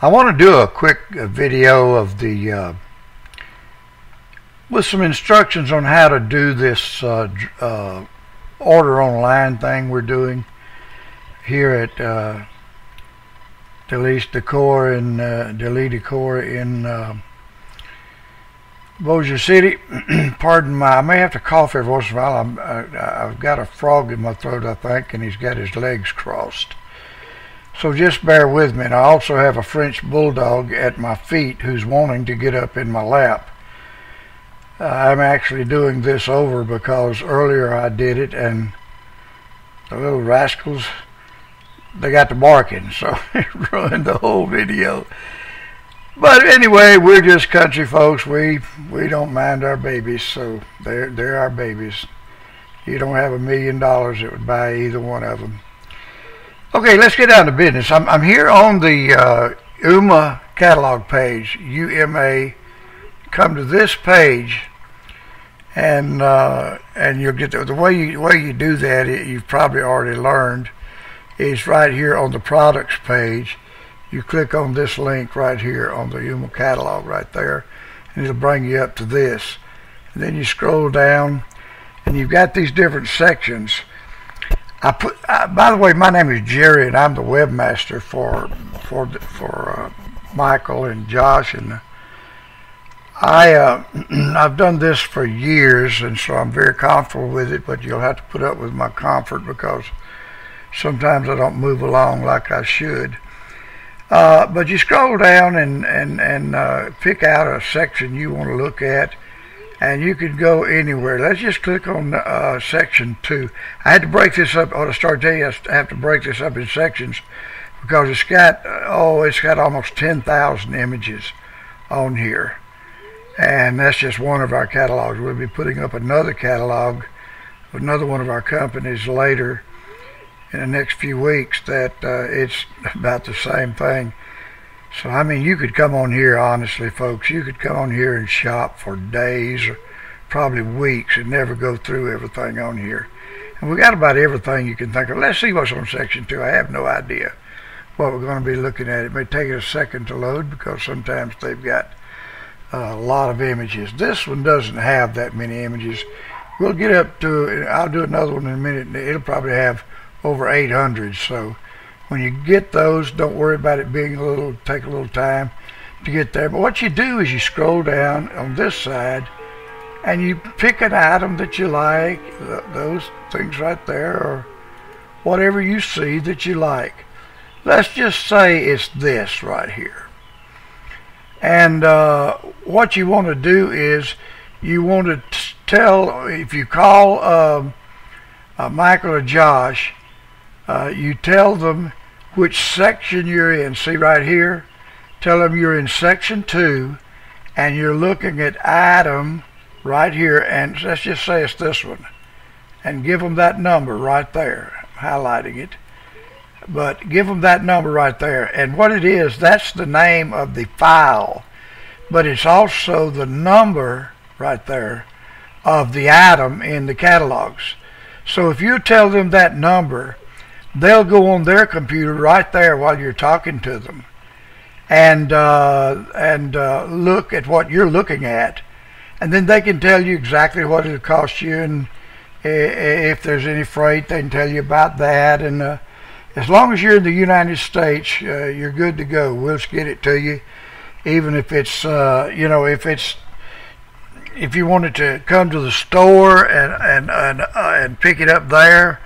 I want to do a quick uh, video of the uh, with some instructions on how to do this uh, uh, order online thing we're doing here at uh, De Lis Decor in uh, De Lis Decor in uh, Bossier City. Pardon my, I may have to cough every once in a while. I'm, I, I've got a frog in my throat, I think, and he's got his legs crossed. So just bear with me. And I also have a French bulldog at my feet who's wanting to get up in my lap. I'm actually doing this over because earlier I did it and the little rascals, they got to barking, so it ruined the whole video. But anyway, we're just country folks. We we don't mind our babies, so they're they're our babies. You don't have a million dollars that would buy either one of them. Okay, let's get down to business. I'm, I'm here on the uh, UMA catalog page, UMA. Come to this page, and uh, and you'll get the, the way you way you do that. It, you've probably already learned is right here on the products page. You click on this link right here on the UMA catalog right there, and it'll bring you up to this. And then you scroll down, and you've got these different sections. I put. Uh, by the way, my name is Jerry, and I'm the webmaster for for for uh, Michael and Josh, and I uh, I've done this for years, and so I'm very comfortable with it. But you'll have to put up with my comfort because sometimes I don't move along like I should. Uh, but you scroll down and and and uh, pick out a section you want to look at and you can go anywhere. Let's just click on uh, section two. I had to break this up, start telling you, I have to break this up in sections because it's got, oh, it's got almost 10,000 images on here. And that's just one of our catalogs. We'll be putting up another catalog, another one of our companies later in the next few weeks that uh, it's about the same thing. So, I mean, you could come on here, honestly, folks, you could come on here and shop for days or probably weeks and never go through everything on here. And we got about everything you can think of. Let's see what's on section two. I have no idea what we're going to be looking at. It may take a second to load because sometimes they've got a lot of images. This one doesn't have that many images. We'll get up to, I'll do another one in a minute. It'll probably have over 800. So, when you get those, don't worry about it being a little, take a little time to get there. But what you do is you scroll down on this side and you pick an item that you like, those things right there, or whatever you see that you like. Let's just say it's this right here. And uh, what you want to do is you want to tell, if you call um, uh, Michael or Josh, uh, you tell them which section you're in. See right here? Tell them you're in section 2 and you're looking at item right here and let's just say it's this one and give them that number right there. Highlighting it. But give them that number right there. And what it is that's the name of the file. But it's also the number right there of the item in the catalogs. So if you tell them that number they'll go on their computer right there while you're talking to them and uh, and uh, look at what you're looking at. And then they can tell you exactly what it'll cost you and if there's any freight they can tell you about that. And uh, as long as you're in the United States uh, you're good to go. We'll get it to you. Even if it's uh, you know if it's if you wanted to come to the store and and and, uh, and pick it up there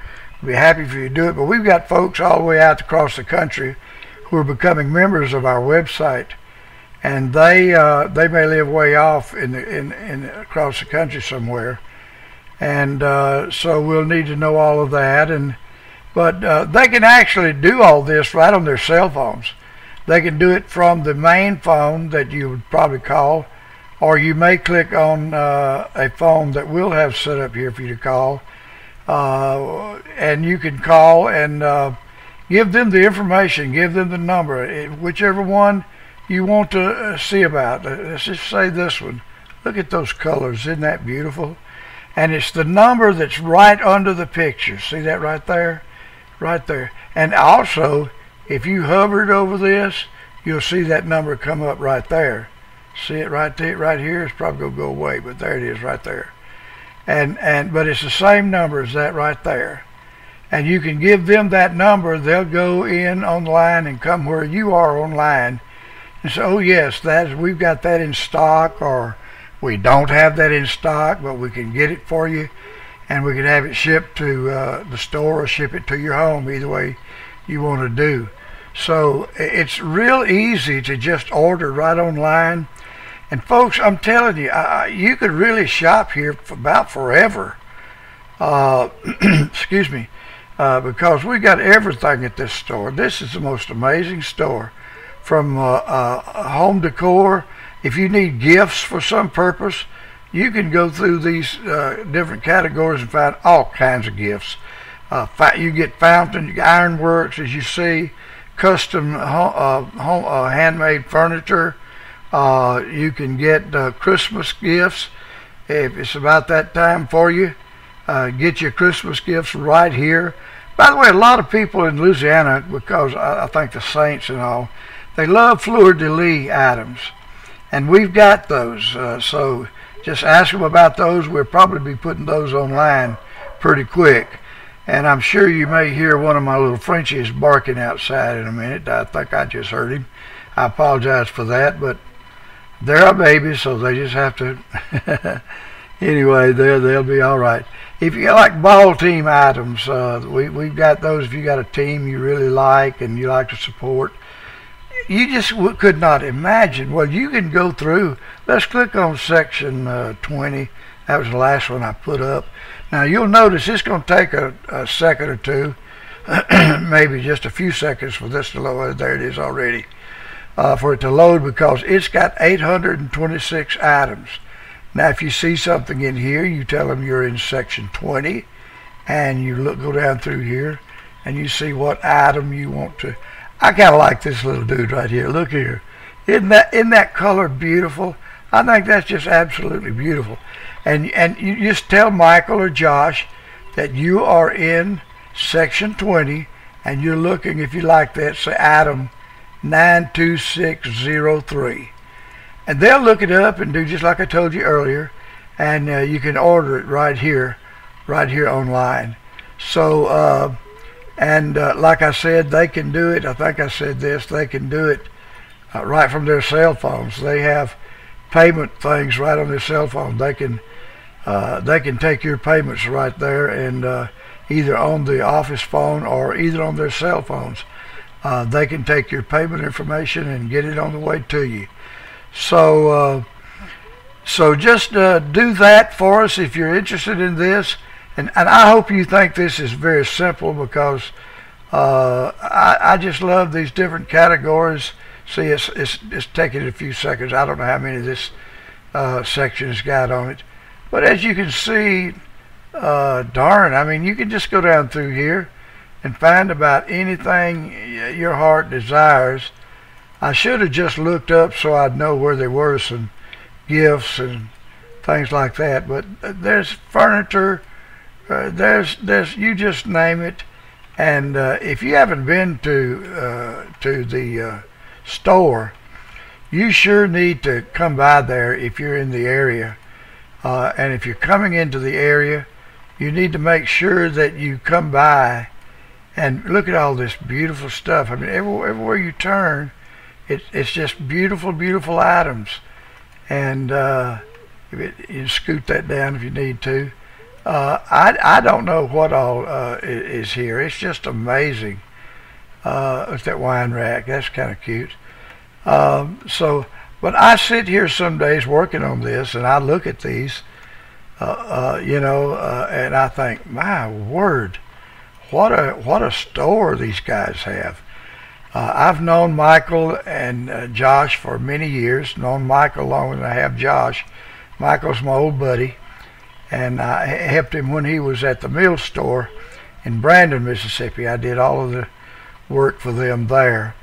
be happy for you to do it. But we've got folks all the way out across the country who are becoming members of our website, and they uh, they may live way off in the in, in across the country somewhere, and uh, so we'll need to know all of that. And but uh, they can actually do all this right on their cell phones. They can do it from the main phone that you would probably call, or you may click on uh, a phone that we'll have set up here for you to call and you can call and uh, give them the information, give them the number, eh, whichever one you want to uh, see about. Uh, let's just say this one. Look at those colors, isn't that beautiful? And it's the number that's right under the picture. See that right there? Right there. And also, if you hovered over this, you'll see that number come up right there. See it right there, right here. It's probably gonna go away, but there it is right there. And and but it's the same number as that right there. And you can give them that number. They'll go in online and come where you are online and say, oh yes, that we've got that in stock, or we don't have that in stock, but we can get it for you, and we can have it shipped to uh, the store or ship it to your home. Either way you want to do. So it's real easy to just order right online. And folks, I'm telling you, I, you could really shop here for about forever. Uh, excuse me, uh, because we got everything at this store. This is the most amazing store, from uh, uh home decor. If you need gifts for some purpose, you can go through these uh, different categories and find all kinds of gifts. Uh, you get fountain, ironworks, as you see custom home, handmade furniture. Uh, you can get uh, Christmas gifts if it's about that time for you. Uh, get your Christmas gifts right here. By the way, a lot of people in Louisiana, because I, I think the Saints and all, they love fleur de lis items, and we've got those. Uh, so just ask them about those. We'll probably be putting those online pretty quick. And I'm sure you may hear one of my little Frenchies barking outside in a minute. I think I just heard him. I apologize for that, but they're a baby, so they just have to. anyway, they'll they'll be all right. If you like ball team items, uh, we we've got those. If you got a team you really like and you like to support, you just could not imagine. Well, you can go through. Let's click on section uh, 20. That was the last one I put up. Now you'll notice it's going to take a, a second or two, maybe just a few seconds for this to load. There it is already. Uh, for it to load because it's got 826 items. Now if you see something in here, you tell them you're in section 20 and you look go down through here and you see what item you want to. I kind of like this little dude right here. Look here. Isn't that, isn't that color beautiful? I think that's just absolutely beautiful and and you just tell Michael or Josh that you are in section 20 and you're looking if you like that say Adam 92603 and they'll look it up and do just like I told you earlier and uh, you can order it right here right here online. So uh, and uh, like I said they can do it. I think I said this they can do it uh, right from their cell phones. They have payment things right on their cell phone. They can uh, they can take your payments right there and uh, either on the office phone or either on their cell phones. Uh, they can take your payment information and get it on the way to you. So, uh, so just uh, do that for us if you're interested in this. And, and I hope you think this is very simple because uh, I, I just love these different categories. See, it's, it's, it's taking a few seconds. I don't know how many of this section has got on it. But as you can see, uh, darn, I mean, you can just go down through here and find about anything your heart desires. I should have just looked up so I'd know where there were some gifts and things like that. But there's furniture, uh, there's there's you just name it. And uh, if you haven't been to uh, to the uh, store, you sure need to come by there if you're in the area uh, and if you're coming into the area, you need to make sure that you come by and look at all this beautiful stuff. I mean, everywhere, everywhere you turn, it, it's just beautiful, beautiful items. And uh, it, you scoot that down if you need to. Uh, I, I don't know what all uh, is here. It's just amazing. Uh, it's that wine rack. That's kind of cute. Um, so but I sit here some days working on this, and I look at these, uh, uh, you know, uh, and I think, my word, what a what a store these guys have. Uh, I've known Michael and uh, Josh for many years. Known Michael longer than I have Josh. Michael's my old buddy, and I helped him when he was at the mill store in Brandon, Mississippi. I did all of the work for them there,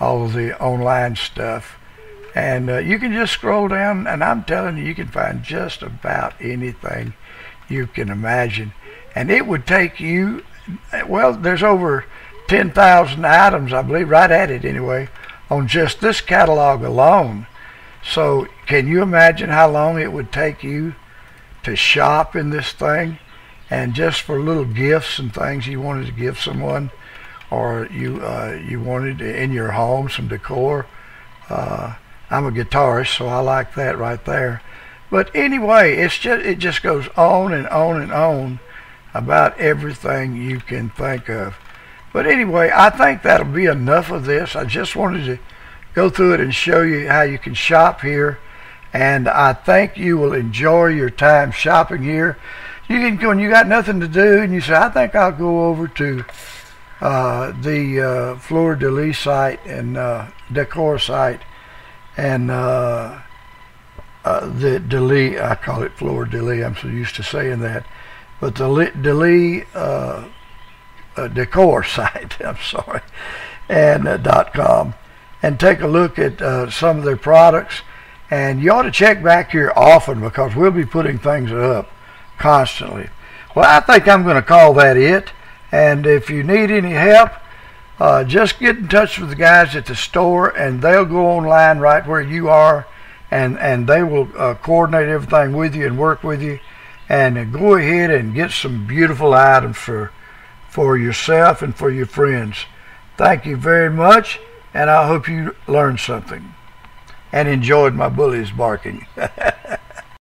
all of the online stuff. And uh, you can just scroll down, and I'm telling you, you can find just about anything you can imagine. And it would take you, well, there's over 10,000 items, I believe, right at it anyway, on just this catalog alone. So can you imagine how long it would take you to shop in this thing? And just for little gifts and things you wanted to give someone, or you uh, you wanted in your home some decor. Uh, I'm a guitarist, so I like that right there. But anyway, it's just it just goes on and on and on about everything you can think of. But anyway, I think that'll be enough of this. I just wanted to go through it and show you how you can shop here. And I think you will enjoy your time shopping here. You can, go when you got nothing to do and you say, I think I'll go over to uh, the uh, Fleur de Lis site and uh, decor site and uh, uh, the Delis, I call it Fleur de Lis, I'm so used to saying that, but the Delis uh, uh, decor site, I'm sorry, and uh, dot .com, and take a look at uh, some of their products. And you ought to check back here often because we'll be putting things up constantly. Well, I think I'm going to call that it. And if you need any help, uh, just get in touch with the guys at the store and they'll go online right where you are and, and they will uh, coordinate everything with you and work with you and uh, go ahead and get some beautiful items for, for yourself and for your friends. Thank you very much and I hope you learned something and enjoyed my bullies barking.